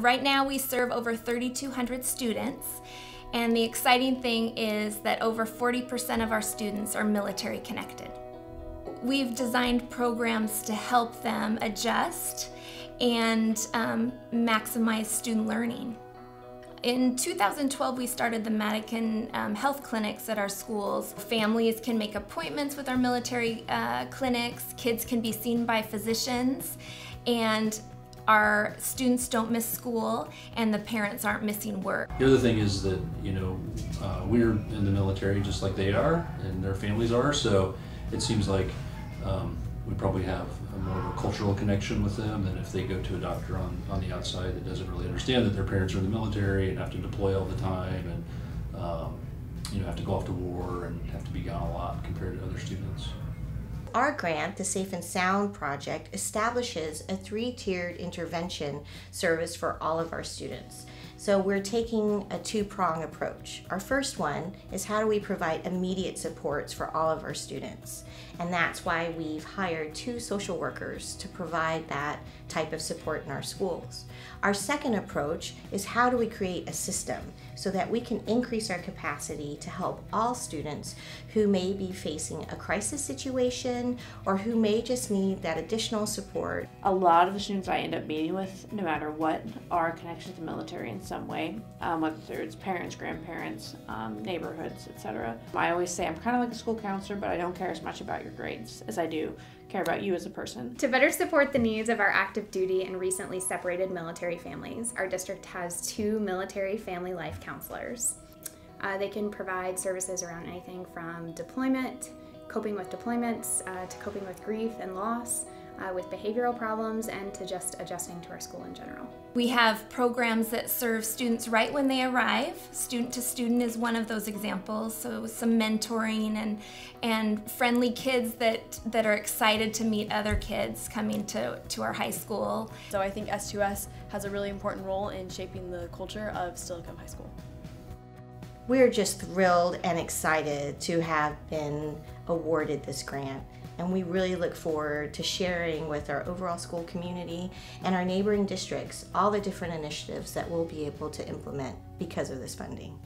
Right now we serve over 3,200 students and the exciting thing is that over 40% of our students are military connected. We've designed programs to help them adjust and um, maximize student learning. In 2012, we started the Madigan um, Health Clinics at our schools. Families can make appointments with our military uh, clinics, kids can be seen by physicians, and our students don't miss school and the parents aren't missing work. The other thing is that, you know, uh, we're in the military just like they are and their families are, so it seems like um, we probably have more of a cultural connection with them than if they go to a doctor on, on the outside that doesn't really understand that their parents are in the military and have to deploy all the time and, um, you know, have to go off to war and have to be gone a lot compared to. Our grant, the Safe and Sound Project, establishes a three tiered intervention service for all of our students. So we're taking a two prong approach. Our first one is how do we provide immediate supports for all of our students? And that's why we've hired two social workers to provide that type of support in our schools. Our second approach is how do we create a system so that we can increase our capacity to help all students who may be facing a crisis situation or who may just need that additional support. A lot of the students I end up meeting with, no matter what, are connected to the military in some way, um, whether it's parents, grandparents, um, neighborhoods, etc. I always say I'm kind of like a school counselor, but I don't care as much about your grades as I do care about you as a person. To better support the needs of our active duty and recently separated military families, our district has two military family life counselors. Uh, they can provide services around anything from deployment, coping with deployments, uh, to coping with grief and loss, uh, with behavioral problems and to just adjusting to our school in general. We have programs that serve students right when they arrive. Student to student is one of those examples. So some mentoring and and friendly kids that that are excited to meet other kids coming to, to our high school. So I think S2S has a really important role in shaping the culture of Steilacoom High School. We're just thrilled and excited to have been awarded this grant and we really look forward to sharing with our overall school community and our neighboring districts all the different initiatives that we'll be able to implement because of this funding.